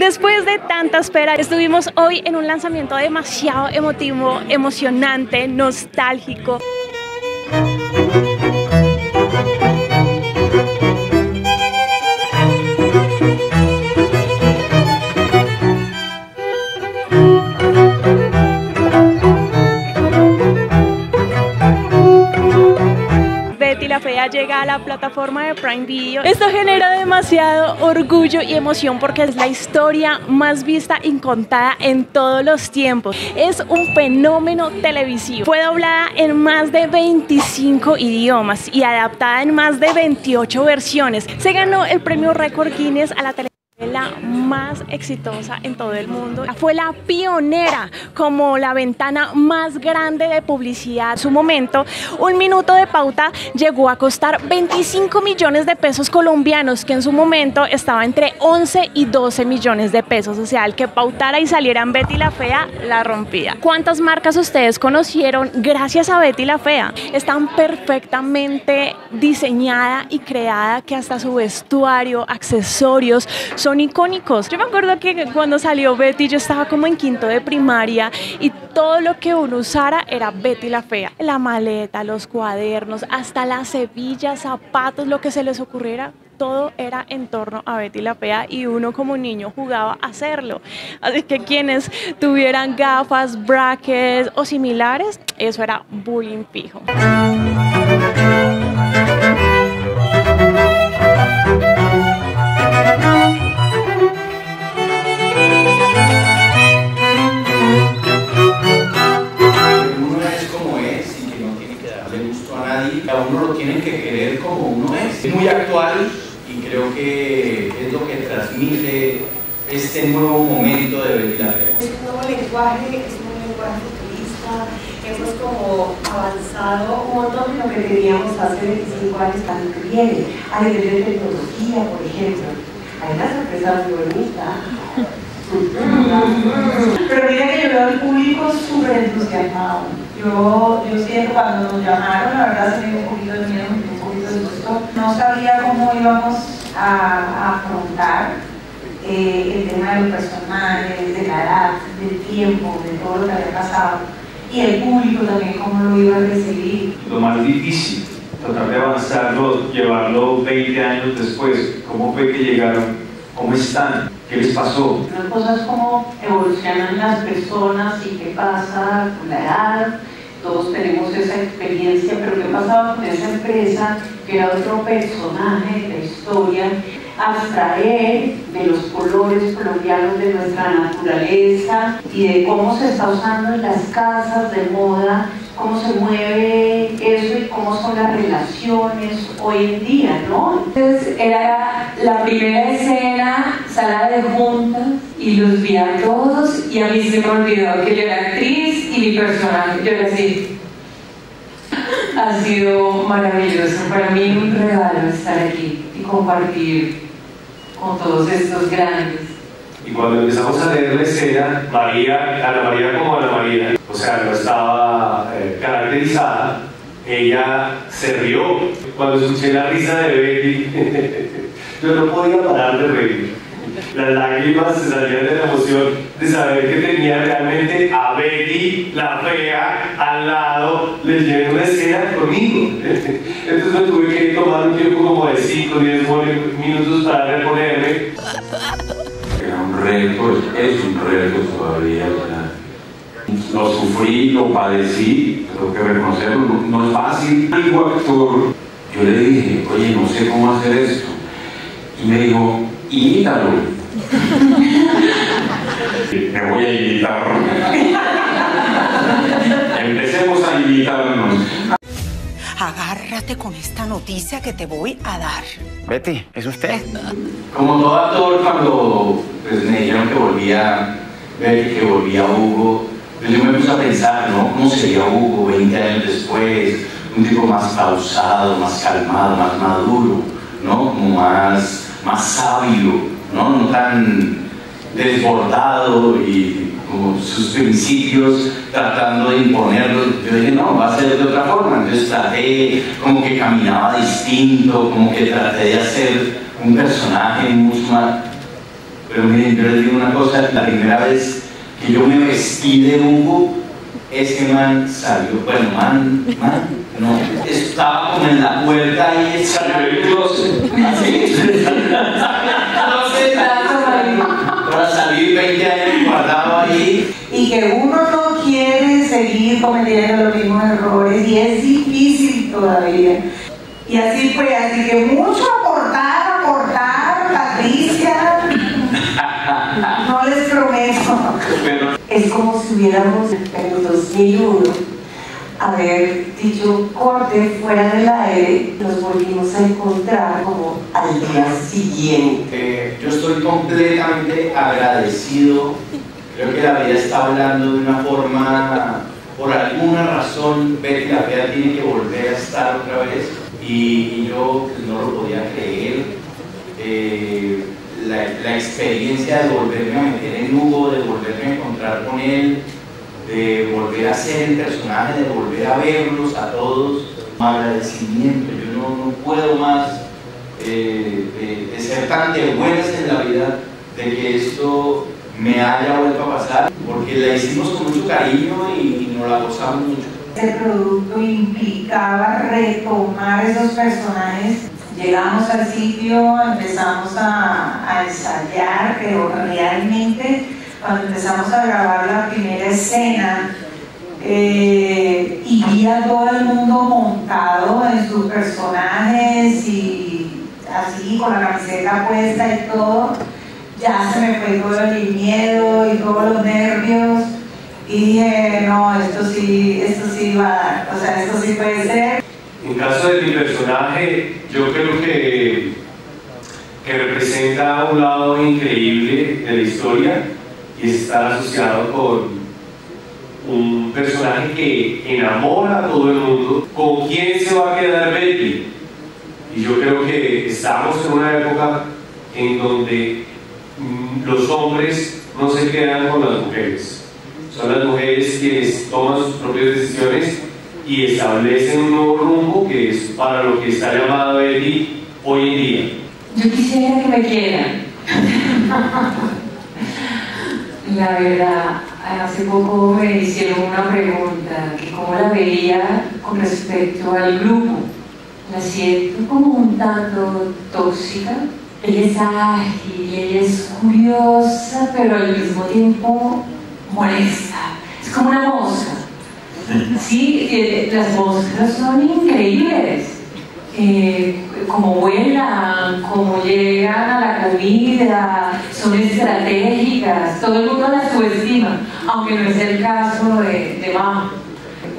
Después de tanta espera, estuvimos hoy en un lanzamiento demasiado emotivo, emocionante, nostálgico. Llega a la plataforma de Prime Video. Esto genera demasiado orgullo y emoción porque es la historia más vista y contada en todos los tiempos. Es un fenómeno televisivo. Fue doblada en más de 25 idiomas y adaptada en más de 28 versiones. Se ganó el premio Récord Guinness a la televisión la más exitosa en todo el mundo. Fue la pionera como la ventana más grande de publicidad. En su momento, un minuto de pauta llegó a costar 25 millones de pesos colombianos, que en su momento estaba entre 11 y 12 millones de pesos. O sea, el que pautara y saliera en Betty la Fea, la rompía. ¿Cuántas marcas ustedes conocieron gracias a Betty la Fea? Están perfectamente diseñada y creada que hasta su vestuario, accesorios, son icónicos. Yo me acuerdo que cuando salió Betty yo estaba como en quinto de primaria y todo lo que uno usara era Betty la fea. La maleta, los cuadernos, hasta las hebillas, zapatos, lo que se les ocurriera, todo era en torno a Betty la Fea y uno como niño jugaba a hacerlo. Así que quienes tuvieran gafas, brackets o similares, eso era bullying fijo. Este nuevo momento de Betty la Fea. Es un nuevo lenguaje, es un lenguaje futurista, hemos como avanzado un montón de lo que teníamos hace 25 años también que viene, a nivel de tecnología, por ejemplo. Hay una sorpresa muy bonita. Pero mira que yo veo al público súper entusiasmado. Yo, yo siento cuando nos llamaron, la verdad se me dio un poquito de miedo, un poquito de susto. No sabía cómo íbamos a, a afrontar eh, el tema de los personajes, de la edad, del tiempo, de todo lo que había pasado. Y el público también, cómo lo iba a recibir. Lo más difícil, tratar de avanzarlo, llevarlo 20 años después. ¿Cómo fue que llegaron? ¿Cómo están? ¿Qué les pasó? Las cosas como evolucionan las personas y qué pasa con la edad. Todos tenemos esa experiencia, pero qué pasaba con esa empresa que era otro personaje de la historia. Abstraer de los colores colombianos de nuestra naturaleza y de cómo se está usando en las casas de moda cómo se mueve eso y cómo son las relaciones hoy en día, ¿no? Entonces era la primera escena, sala de juntas, y los vi a todos y a mí se me olvidó que yo era actriz y mi personaje, yo era así. Ha sido maravilloso, para mí un regalo estar aquí y compartir con todos estos grandes. Y cuando empezamos a leer la escena, María, Ana María como Ana María, o sea, no estaba eh, caracterizada, ella se rió. Cuando escuché la risa de Betty, yo no podía parar de reír. Las lágrimas se salían de la emoción de saber que tenía realmente a Betty, la fea, al lado, leyendo una escena conmigo. Entonces me tuve que tomar un tiempo como de 5 o 10 minutos para reponerme. Era un reto, es un reto todavía. Lo sufrí, lo padecí, tengo que reconocerlo, no, es fácil. Amigo actor, yo le dije, oye, no sé cómo hacer esto. Y me dijo, imítalo. me voy a imitar. Empecemos a imitarnos. Agárrate con esta noticia que te voy a dar. Betty, ¿es usted? Como todo actor, cuando pues, me dijeron que volvía Betty, que volvía Hugo, pues yo me puse a pensar, ¿no? ¿Cómo sería Hugo 20 años después? Un tipo más pausado, más calmado, más maduro, ¿no? Como más, más sabio, ¿no? No tan desbordado y como sus principios tratando de imponerlos. Yo dije, no, va a ser de otra forma. Entonces traté, como que caminaba distinto, como que traté de hacer un personaje mucho más, Pero miren, yo les digo una cosa, la primera vez que yo me vestí de Hugo, ese man salió, bueno, man, man, no, estaba como en la puerta y salió el closet. Así. para salir 20 años guardado ahí. Y que uno no quiere seguir cometiendo los mismos errores y es difícil todavía. Y así fue, así que mucho aportar, aportar, Patricia. No les prometo. Es como si hubiéramos en el 2001 haber dicho corte fuera del aire, nos volvimos a encontrar como al día siguiente. Eh, yo estoy completamente agradecido. Creo que la vida está hablando de una forma, por alguna razón, Betty la Fea tiene que volver a estar otra vez y, yo no lo podía creer. Eh, la, la, experiencia de volverme a meter en Hugo, de volverme a encontrar con él, de volver a ser el personaje, de volver a verlos a todos, agradecimiento. Yo no, no puedo más eh, de, ser tan de buenas en la vida de que esto me haya vuelto a pasar, porque la hicimos con mucho cariño y, y nos la gozamos mucho. Este producto implicaba retomar esos personajes. Llegamos al sitio, empezamos a, a ensayar, pero realmente cuando empezamos a grabar la primera escena eh, y vi a todo el mundo montado en sus personajes y así con la camiseta puesta y todo, ya se me fue todo el miedo y todos los nervios y dije, no, esto sí, esto sí va a dar, o sea, esto sí puede ser. En caso de mi personaje, yo creo que, que representa un lado increíble de la historia y estar asociado con un personaje que enamora a todo el mundo. ¿Con quién se va a quedar Betty? Y yo creo que estamos en una época en donde mm, los hombres no se quedan con las mujeres son las mujeres quienes toman sus propias decisiones y establecen un nuevo rumbo que es para lo que está llamado Betty hoy en día. Yo quisiera que me quieran. la verdad, hace poco me hicieron una pregunta, que cómo la veía con respecto al grupo. La siento como un tanto tóxica. Ella es ágil, ella es curiosa, pero al mismo tiempo molesta. Es como una mosca. Sí, eh, las moscas son increíbles. Eh, como vuelan, como llegan a la comida, son estratégicas, todo el mundo las subestima, aunque no es el caso de, de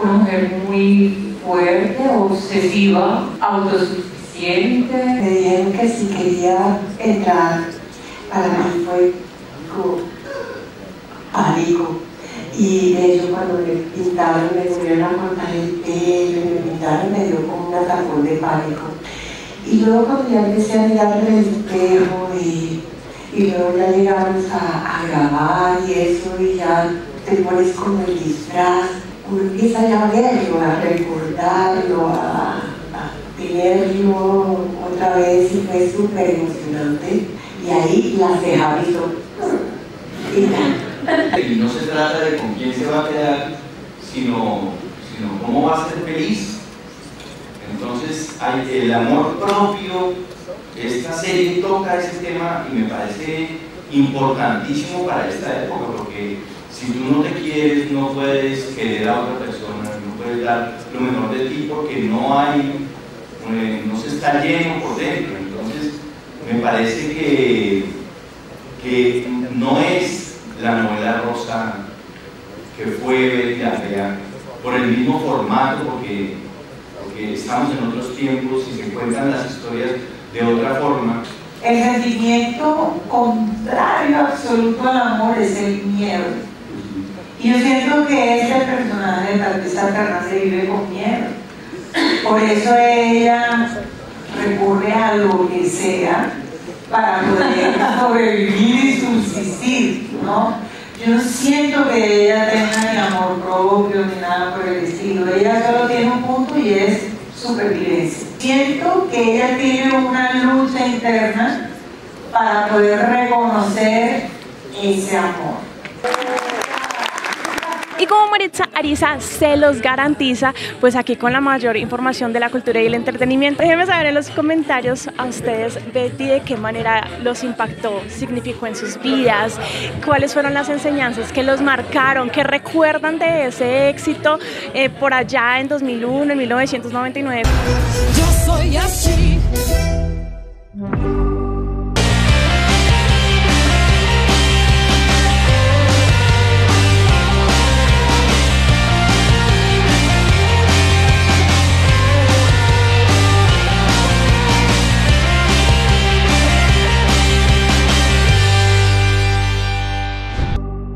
Una mujer muy fuerte, obsesiva, autosuficiente. Me dijeron que si quería entrar, para mí fue pánico. Y de hecho cuando me pintaron, me volvieron a cortar el pelo, me pintaron, me dio como un atacón de pánico. Y luego cuando ya empecé a mirar el espejo y, y luego ya llegamos a, a, grabar y eso y ya te pones como el disfraz, uno empieza ya a verlo, a recordarlo, a, verlo otra vez y fue súper emocionante. Y ahí las dejaba y Y ya. Y no se trata de con quién se va a quedar, sino, sino cómo va a ser feliz. Entonces, hay el amor propio, esta serie toca ese tema y me parece importantísimo para esta época, porque si tú no te quieres, no puedes querer a otra persona, no puedes dar lo mejor de ti porque no hay, eh, no se está lleno por dentro. Entonces, me parece que, que no es la novela rosa que fue Betty por el mismo formato, porque, porque estamos en otros tiempos y se cuentan las historias de otra forma. El sentimiento contrario absoluto al amor es el miedo. Y yo siento que este personaje de Patricia Carna se vive con miedo. Por eso ella recurre a lo que sea para poder sobrevivir y subsistir, ¿no? Yo no siento que ella tenga ni amor propio ni nada por el estilo. Ella solo tiene un punto y es Siento que ella tiene una lucha interna para poder reconocer ese amor. Como Maritza Ariza se los garantiza, pues aquí con la mayor información de la cultura y el entretenimiento. Déjenme saber en los comentarios a ustedes, Betty, de qué manera los impactó, significó en sus vidas, cuáles fueron las enseñanzas que los marcaron, que recuerdan de ese éxito eh, por allá en 2001, en 1999. Yo soy así.